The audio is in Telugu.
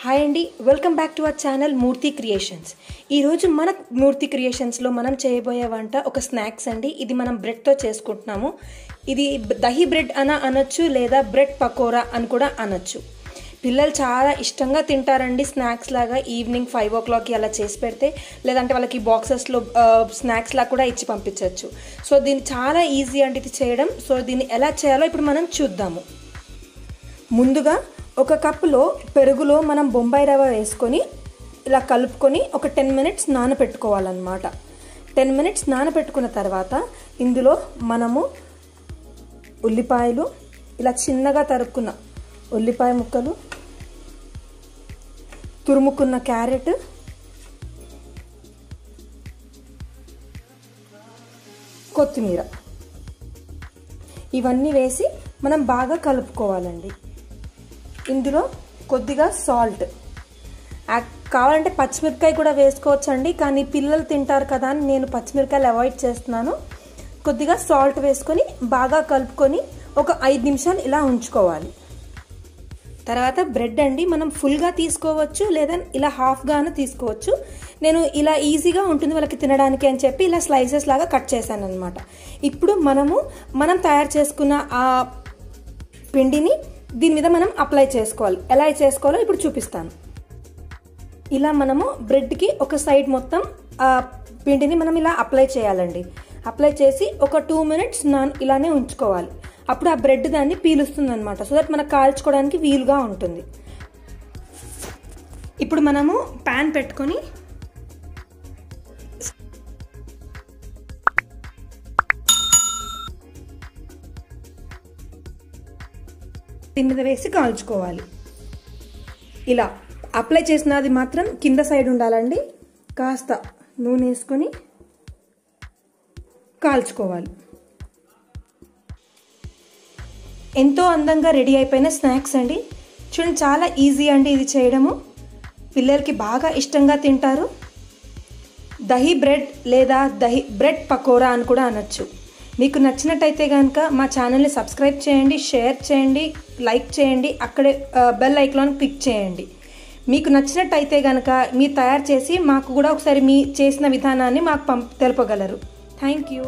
హాయ్ అండి welcome back to our channel Murthy Creations ఈరోజు మన మూర్తి క్రియేషన్స్లో మనం చేయబోయే వంట ఒక స్నాక్స్ అండి. ఇది మనం బ్రెడ్తో చేసుకుంటున్నాము. ఇది దహి బ్రెడ్ అన అనొచ్చు లేదా బ్రెడ్ పకోరా అని కూడా అనొచ్చు. పిల్లలు చాలా ఇష్టంగా తింటారండి స్నాక్స్ లాగా. ఈవినింగ్ ఫైవ్ ఓ క్లాక్కి అలా చేసి పెడితే లేదంటే వాళ్ళకి బాక్సెస్లో స్నాక్స్ లాగా కూడా ఇచ్చి పంపించవచ్చు సో దీన్ని చాలా ఈజీ అండి ఇది చేయడం. సో దీన్ని ఎలా చేయాలో ఇప్పుడు మనం చూద్దాము. ముందుగా ఒక కప్పులో పెరుగులో మనం బొంబాయి రవ్వ వేసుకొని ఇలా కలుపుకొని ఒక టెన్ మినిట్స్ నానబెట్టుకోవాలన్నమాట టెన్ మినిట్స్ నానబెట్టుకున్న తర్వాత ఇందులో మనము ఉల్లిపాయలు ఇలా చిన్నగా తరుక్కున్న ఉల్లిపాయ ముక్కలు తురుముకున్న క్యారెట్ కొత్తిమీర. ఇవన్నీ వేసి మనం బాగా కలుపుకోవాలండి. ఇందులో కొద్దిగా సాల్ట్. కావాలంటే పచ్చిమిరపకాయ కూడా వేసుకోవచ్చండి కానీ పిల్లలు తింటారు కదా అని నేను పచ్చిమిరకాయలు అవాయిడ్ చేస్తున్నాను. కొద్దిగా సాల్ట్ వేసుకొని బాగా కలుపుకొని ఒక ఐదు నిమిషాలు ఇలా ఉంచుకోవాలి. తర్వాత బ్రెడ్ అండి మనం ఫుల్గా తీసుకోవచ్చు లేదా ఇలా హాఫ్గాను తీసుకోవచ్చు. నేను ఇలా ఈజీగా ఉంటుంది వాళ్ళకి తినడానికి అని చెప్పి ఇలా స్లైసెస్ లాగా కట్ చేశాను అనమాట ఇప్పుడు మనము మనం తయారు చేసుకున్న ఆ పిండిని దీని మీద మనం అప్లై చేసుకోవాలి. ఎలా చేసుకోవాలో ఇప్పుడు చూపిస్తాను. ఇలా మనము బ్రెడ్కి ఒక సైడ్ మొత్తం ఆ పిండిని మనం ఇలా అప్లై చేయాలండి. అప్లై చేసి ఒక టూ మినిట్స్ నాన్ ఇలానే ఉంచుకోవాలి. అప్పుడు ఆ బ్రెడ్ దాన్ని పీలుస్తుంది అనమాట సో దట్ మనకు కాల్చుకోవడానికి వీలుగా ఉంటుంది. ఇప్పుడు మనము ప్యాన్ పెట్టుకొని దీని మీద వేసి కాల్చుకోవాలి. ఇలా అప్లై చేసినది మాత్రం కింద సైడ్ ఉండాలండి. కాస్త నూనె వేసుకొని కాల్చుకోవాలి. ఎంతో అందంగా రెడీ అయిపోయిన స్నాక్స్ అండి. చూడండి చాలా ఈజీ అండి ఇది చేయడము. పిల్లలకి బాగా ఇష్టంగా తింటారు. దహీ బ్రెడ్ లేదా దహి బ్రెడ్ పకోరా అని కూడా అనొచ్చు. మీకు నచ్చినట్టయితే కనుక మా ఛానల్ని సబ్స్క్రైబ్ చేయండి షేర్ చేయండి లైక్ చేయండి అక్కడే బెల్ ఐకాన్ క్లిక్ చేయండి. మీకు నచ్చినట్టయితే కనుక మీరు తయారు చేసి మాకు కూడా ఒకసారి మీ చేసిన విధానాన్ని మాకు పంప్ తెలుపగలరు. Thank you.